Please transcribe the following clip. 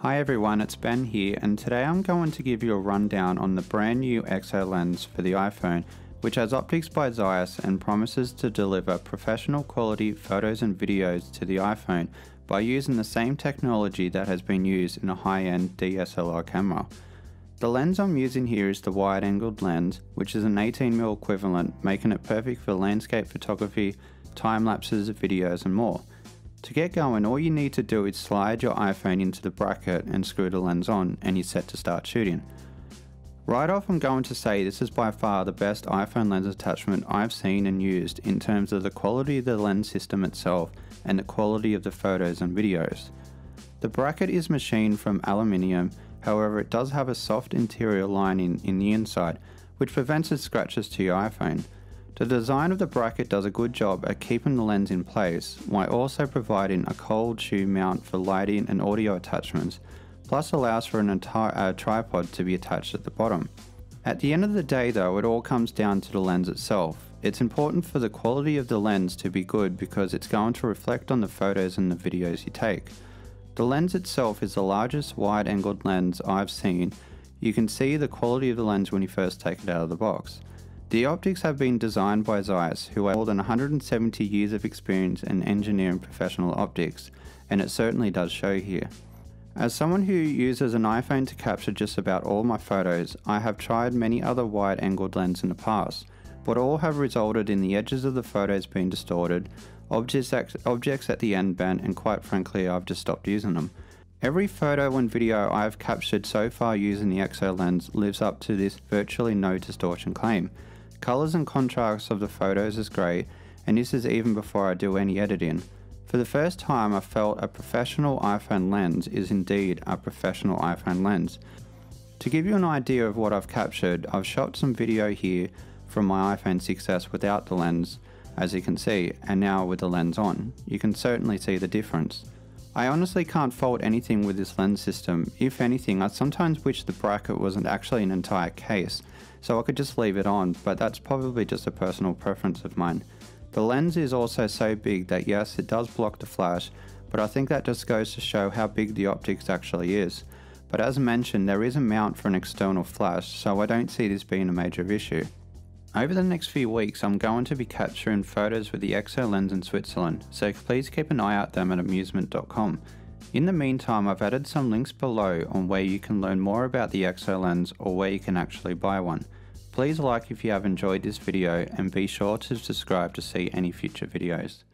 Hi everyone, it's Ben here, and today I'm going to give you a rundown on the brand new ExoLens for the iPhone, which has optics by Zeiss and promises to deliver professional quality photos and videos to the iPhone by using the same technology that has been used in a high-end DSLR camera. The lens I'm using here is the wide angled lens, which is an 18mm equivalent, making it perfect for landscape photography, time lapses, of videos and more. To get going, all you need to do is slide your iPhone into the bracket and screw the lens on and you're set to start shooting. Right off I'm going to say this is by far the best iPhone lens attachment I've seen and used in terms of the quality of the lens system itself and the quality of the photos and videos. The bracket is machined from aluminium, however it does have a soft interior lining in the inside which prevents its scratches to your iPhone. The design of the bracket does a good job at keeping the lens in place while also providing a cold shoe mount for lighting and audio attachments, plus allows for an entire uh, tripod to be attached at the bottom. At the end of the day though, it all comes down to the lens itself. It's important for the quality of the lens to be good because it's going to reflect on the photos and the videos you take. The lens itself is the largest wide angled lens I've seen. You can see the quality of the lens when you first take it out of the box. The optics have been designed by Zeiss, who have more than 170 years of experience in engineering professional optics, and it certainly does show here. As someone who uses an iPhone to capture just about all my photos, I have tried many other wide angled lenses in the past, but all have resulted in the edges of the photos being distorted, objects at, the end bent, and quite frankly, I've just stopped using them. Every photo and video I've captured so far using the ExoLens lives up to this virtually no distortion claim. The colours and contrast of the photos is great, and this is even before I do any editing. For the first time I felt a professional iPhone lens is indeed a professional iPhone lens. To give you an idea of what I've captured, I've shot some video here from my iPhone 6s without the lens, as you can see, and now with the lens on. You can certainly see the difference. I honestly can't fault anything with this lens system. If anything, I sometimes wish the bracket wasn't actually an entire case, so I could just leave it on, but that's probably just a personal preference of mine. The lens is also so big that yes, it does block the flash, but I think that just goes to show how big the optics actually is. But as mentioned, there is a mount for an external flash, so I don't see this being a major issue. Over the next few weeks, I'm going to be capturing photos with the ExoLens in Switzerland, so please keep an eye out them at amvsement.com. In the meantime, I've added some links below on where you can learn more about the ExoLens or where you can actually buy one. Please like if you have enjoyed this video and be sure to subscribe to see any future videos.